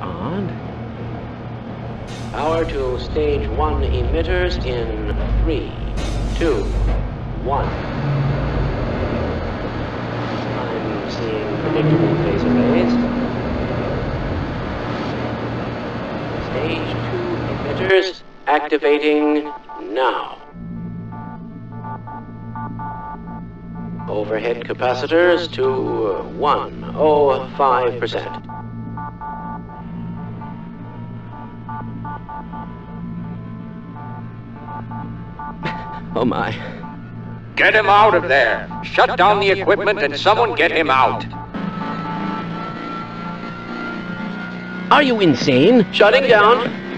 odd. Power to stage one emitters in three, two, one. I'm seeing predictable phase arrays. Stage two emitters activating now. Overhead capacitors to 105%. Oh my. Get him out of there! Shut down the equipment and someone get him out! Are you insane? Shutting down.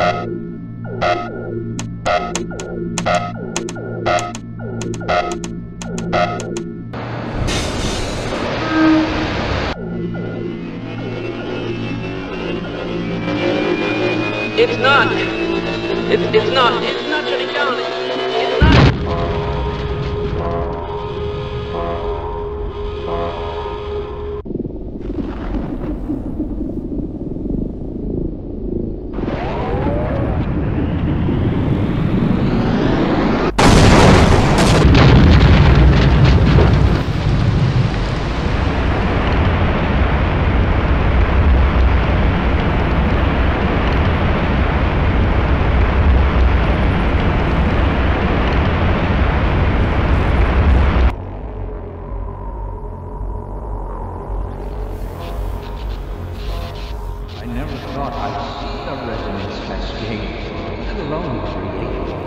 It's not. It's it's not. I never thought I'd see a resonance cascade, let alone create